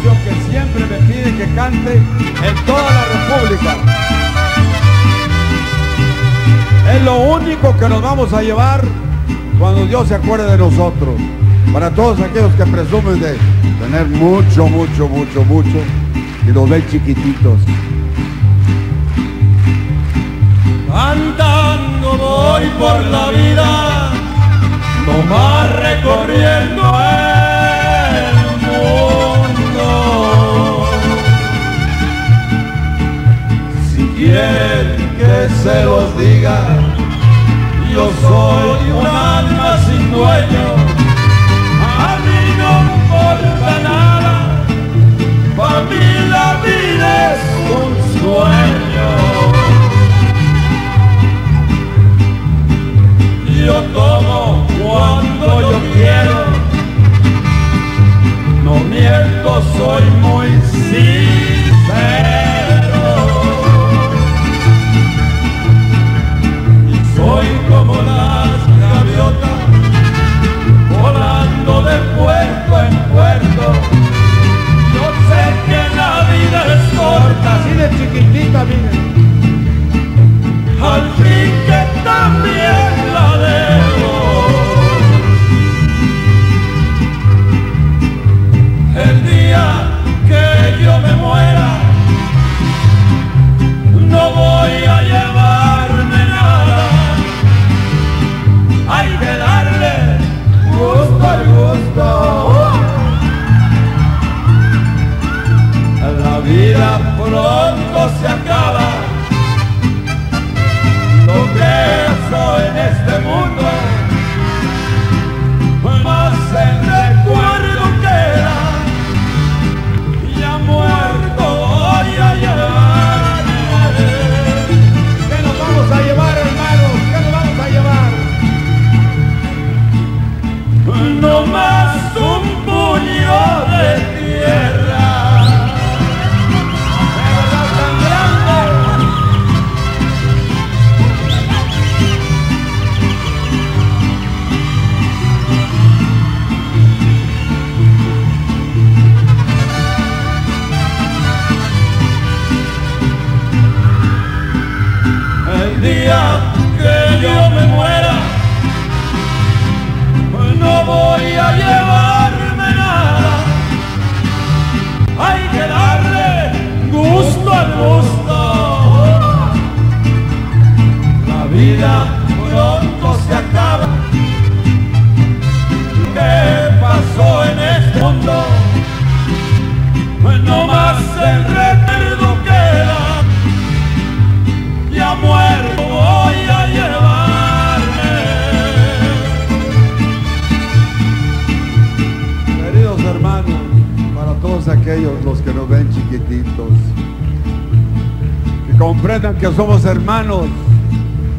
canción que siempre me piden que cante en toda la República. Es lo único que nos vamos a llevar cuando Dios se acuerde de nosotros. Para todos aquellos que presumen de tener mucho, mucho, mucho, mucho y los ven chiquititos. Cantando voy por la vida, nomás recorriendo Quieren que se los diga, yo soy un pronto se acaba. Lo que soy en este mundo, El día que yo me muera, todos aquellos los que nos ven chiquititos, que comprendan que somos hermanos,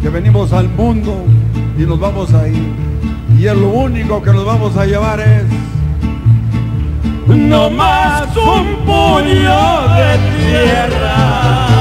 que venimos al mundo y nos vamos a ir. Y es lo único que nos vamos a llevar es No más un puño de tierra.